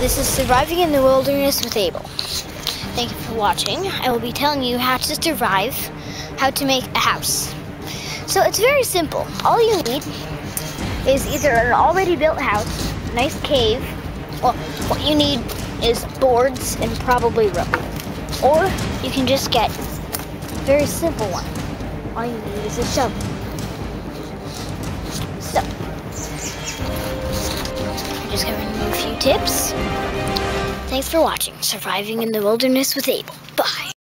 This is Surviving in the Wilderness with Abel. Thank you for watching. I will be telling you how to survive, how to make a house. So it's very simple. All you need is either an already built house, nice cave, well, what you need is boards and probably rope. Or you can just get a very simple one. All you need is a shovel. Gonna a few tips. Thanks for watching Surviving in the Wilderness with Abel. Bye.